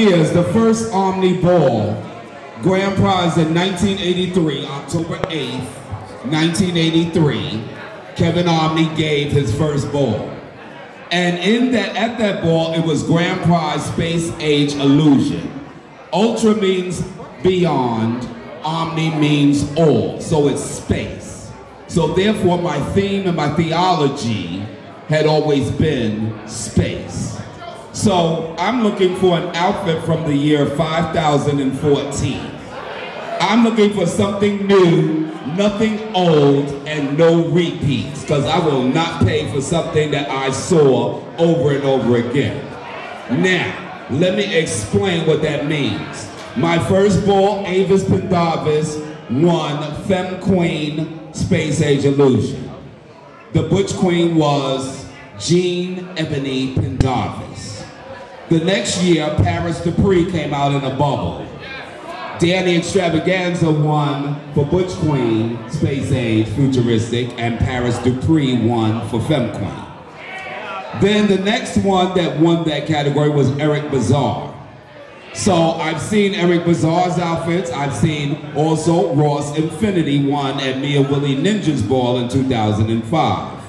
Here's the first Omni Ball. Grand prize in 1983, October 8th, 1983. Kevin Omni gave his first ball. And in that, at that ball, it was grand prize space age illusion. Ultra means beyond, omni means all, so it's space. So therefore my theme and my theology had always been space. So I'm looking for an outfit from the year 5014. I'm looking for something new, nothing old, and no repeats, because I will not pay for something that I saw over and over again. Now, let me explain what that means. My first ball, Avis Pendavis, won Femme Queen Space Age Illusion. The Butch Queen was Jean Ebony Pendavis. The next year, Paris Dupree came out in a bubble. Danny Extravaganza won for Butch Queen, Space Age, Futuristic, and Paris Dupree won for Femme Queen. Then the next one that won that category was Eric Bazaar. So I've seen Eric Bazaar's outfits. I've seen also Ross Infinity won at Mia Willi Ninja's Ball in 2005.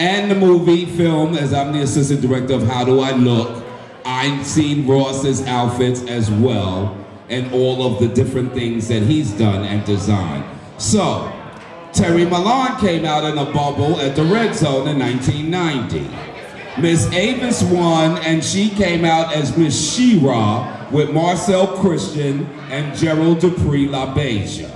And the movie film, as I'm the assistant director of How Do I Look, I've seen Ross's outfits as well and all of the different things that he's done and designed. So, Terry Milan came out in a bubble at the Red Zone in 1990. Miss Avis won and she came out as Miss She-Ra with Marcel Christian and Gerald Dupree LaBeija.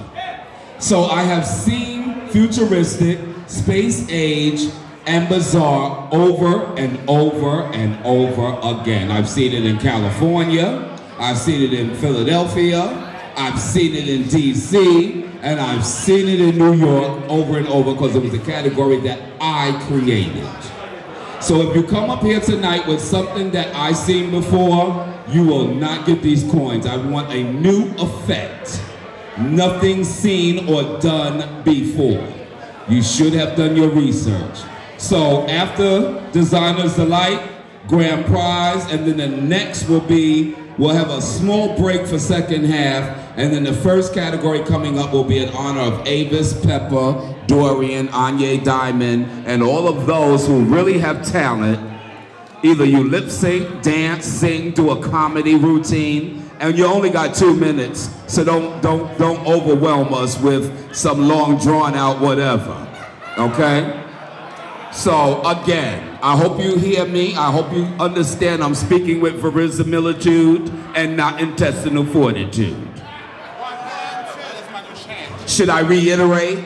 So I have seen futuristic, space age, and bizarre over and over and over again. I've seen it in California, I've seen it in Philadelphia, I've seen it in DC, and I've seen it in New York over and over because it was a category that I created. So if you come up here tonight with something that I've seen before, you will not get these coins. I want a new effect. Nothing seen or done before. You should have done your research. So after Designers Delight, Grand Prize, and then the next will be We'll have a small break for second half, and then the first category coming up will be in honor of Avis, Pepper, Dorian, Anya Diamond, and all of those who really have talent. Either you lip sync, dance, sing, do a comedy routine, and you only got two minutes, so don't don't don't overwhelm us with some long drawn out whatever. Okay? So again, I hope you hear me. I hope you understand I'm speaking with verisimilitude and not intestinal fortitude. Should I reiterate?